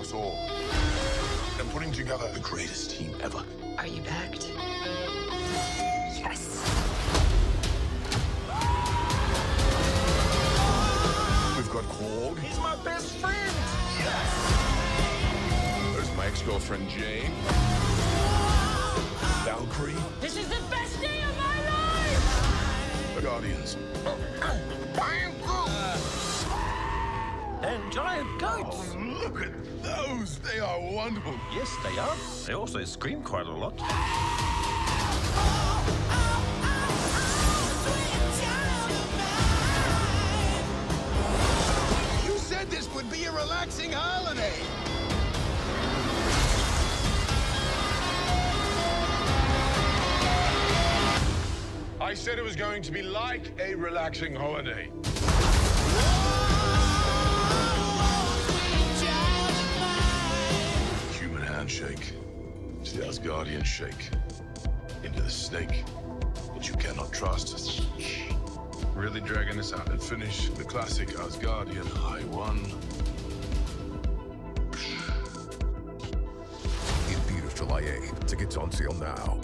us all. And putting together the greatest team ever. Are you packed? Yes. We've got Korg. He's my best friend. Yes. There's my ex-girlfriend Jane. Valkyrie. This is the best day of my life! The Guardians. And giant goats. Oh, look at those. They are wonderful. Yes, they are. They also scream quite a lot. You said this would be a relaxing holiday. I said it was going to be like a relaxing holiday. To the Asgardian shake. Into the snake that you cannot trust. Really dragging this out and finish the classic Asgardian High One. In July 8th. Tickets on sale now.